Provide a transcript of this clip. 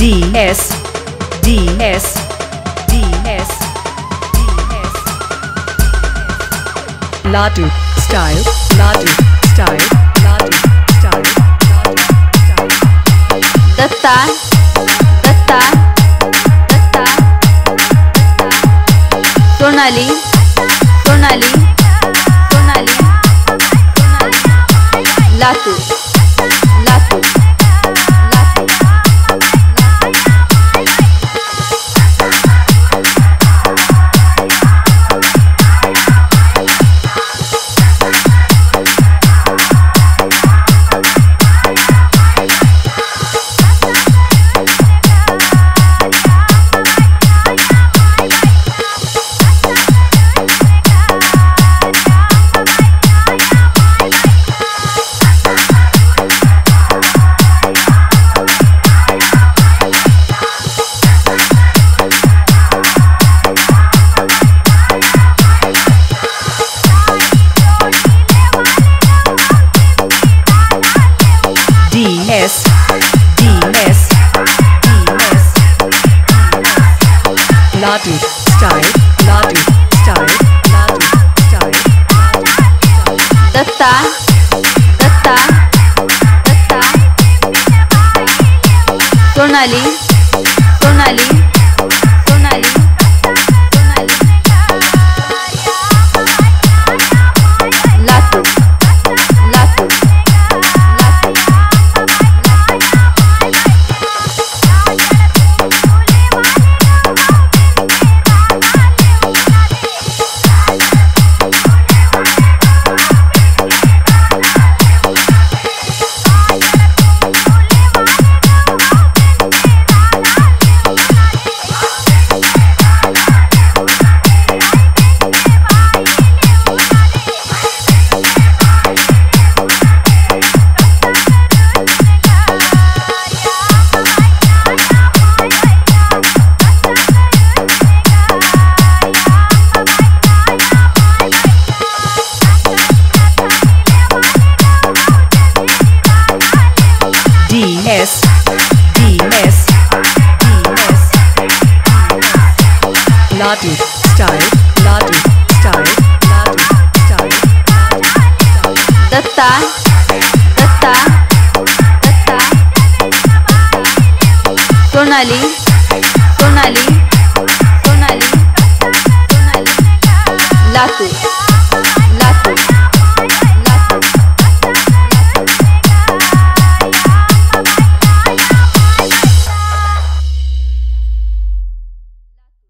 DS DS DS DS Latu style Latu style Latu style Latu style Dutta Datta Datta Sonali Sonali Sonali Sonali Latu style Latu style Latu style Datta, Datta, Datta. Sonali, Sonali Sonali Sonali Sonali Sonali Latur